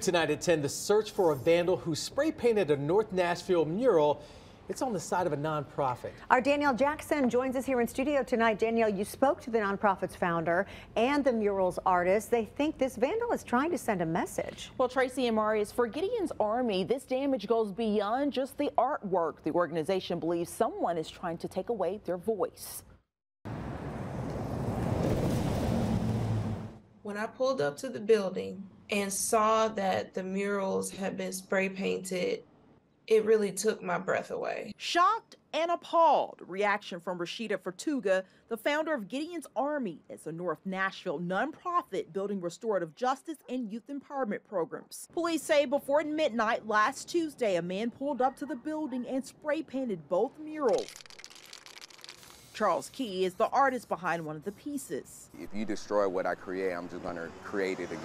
Tonight at 10, the search for a vandal who spray painted a North Nashville mural. It's on the side of a nonprofit. Our Danielle Jackson joins us here in studio tonight. Danielle, you spoke to the nonprofit's founder and the mural's artist. They think this vandal is trying to send a message. Well, Tracy and Marius, for Gideon's Army, this damage goes beyond just the artwork. The organization believes someone is trying to take away their voice. When I pulled up to the building, and saw that the murals had been spray painted, it really took my breath away. Shocked and appalled reaction from Rashida Fetuga, the founder of Gideon's Army. It's a North Nashville nonprofit building restorative justice and youth empowerment programs. Police say before midnight last Tuesday, a man pulled up to the building and spray painted both murals. Charles Key is the artist behind one of the pieces. If you destroy what I create, I'm just going to create it again.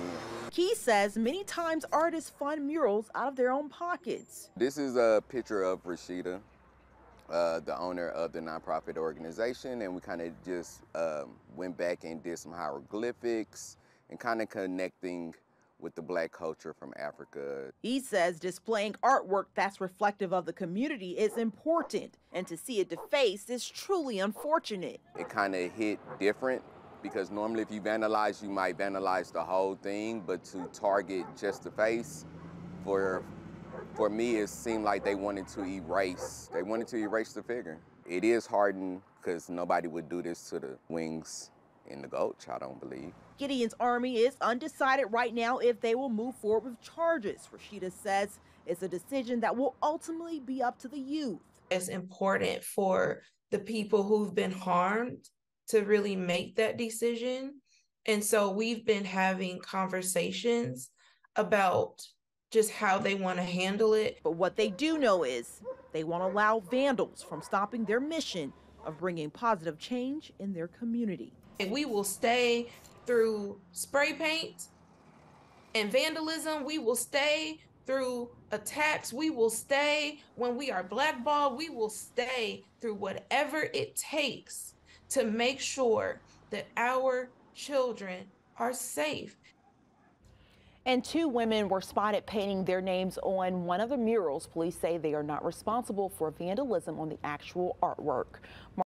Key says many times artists fund murals out of their own pockets. This is a picture of Rashida, uh, the owner of the nonprofit organization, and we kind of just um, went back and did some hieroglyphics and kind of connecting with the black culture from Africa. He says displaying artwork that's reflective of the community is important, and to see it defaced is truly unfortunate. It kind of hit different because normally if you vandalize, you might vandalize the whole thing, but to target just the face, for for me, it seemed like they wanted to erase. They wanted to erase the figure. It is hardened because nobody would do this to the wings in the gulch, I don't believe. Gideon's army is undecided right now if they will move forward with charges. Rashida says it's a decision that will ultimately be up to the youth. It's important for the people who've been harmed to really make that decision. And so we've been having conversations about just how they want to handle it. But what they do know is they won't allow vandals from stopping their mission of bringing positive change in their community. And we will stay through spray paint and vandalism. We will stay through attacks. We will stay when we are blackballed. We will stay through whatever it takes to make sure that our children are safe. And two women were spotted painting their names on one of the murals. Police say they are not responsible for vandalism on the actual artwork.